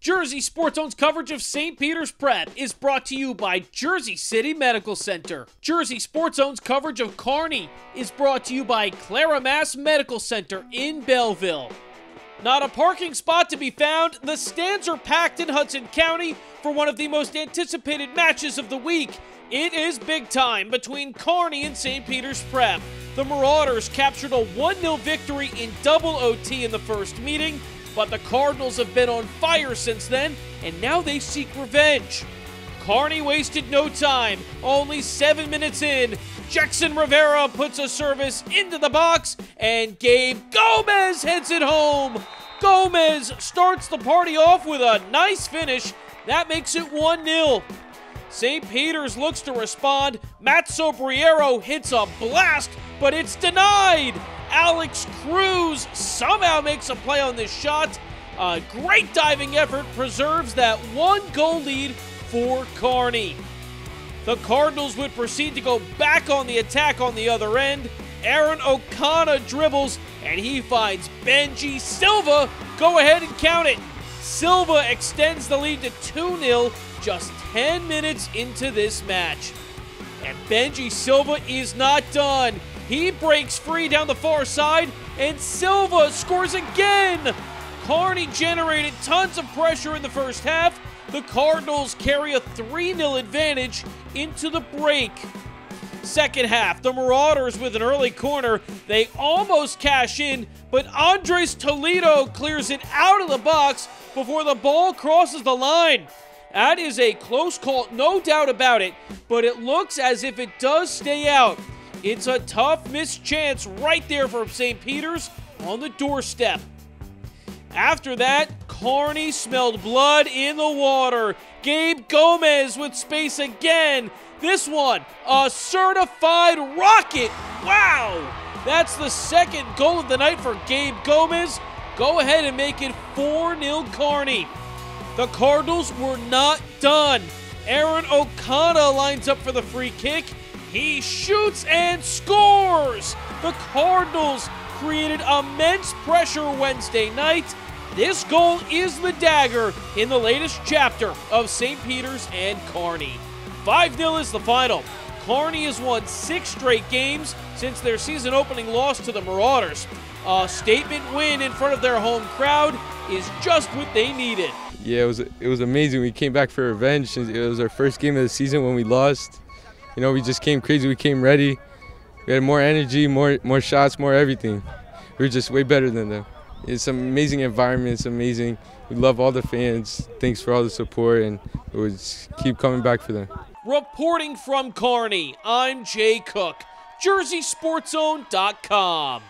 Jersey Sports Zone's coverage of St. Peter's Prep is brought to you by Jersey City Medical Center. Jersey Sports Zone's coverage of Kearny is brought to you by Clara Maass Medical Center in Belleville. Not a parking spot to be found, the stands are packed in Hudson County for one of the most anticipated matches of the week. It is big time between Kearny and St. Peter's Prep. The Marauders captured a 1 0 victory in double OT in the first meeting, but the Kardinals have been on fire since then, and now they seek revenge. Kearny wasted no time. Only seven minutes in, Jeckson Rivera puts a service into the box, and Gabe Gomez heads it home. Gomez starts the party off with a nice finish. That makes it 1 0. St. Peter's looks to respond. Matt Sobriero hits a blast, but it's denied. Alex Cruz somehow makes a play on this shot. A great diving effort preserves that one goal lead for Kearny. The Kardinals would proceed to go back on the attack on the other end. Aaron O'Connor dribbles and he finds Benji Silva. Go ahead and count it. Silva extends the lead to 2 0 just 10 minutes into this match. And Benji Silva is not done. He breaks free down the far side, and Silva scores again. Kearny generated tons of pressure in the first half. The Kardinals carry a 3 0 advantage into the break. Second half, the Marauders with an early corner. They almost cash in, but Andres Toledo clears it out of the box before the ball crosses the line. That is a close call, no doubt about it, but it looks as if it does stay out. It's a tough missed chance right there from St. Peter's on the doorstep. After that, Kearny smelled blood in the water. Gabe Gomez with space again. This one, a certified rocket. Wow! That's the second goal of the night for Gabe Gomez. Go ahead and make it 4 0 Kearny. The Kardinals were not done. Aaron O'Connor lines up for the free kick. He shoots and scores! The Kardinals created immense pressure Wednesday night. This goal is the dagger in the latest chapter of St. Peter's and Kearny. 5 0 is the final. Kearny has won six straight games since their season opening loss to the Marauders. A statement win in front of their home crowd is just what they needed. Yeah, it was it was amazing. We came back for revenge. It was our first game of the season when we lost. You know, we just came crazy. We came ready. We had more energy, more more shots, more everything. We were just way better than them. It's an amazing environment. It's amazing. We love all the fans. Thanks for all the support, and we'll keep coming back for them. Reporting from Kearny, I'm Jay Cook, JerseySportsZone.com.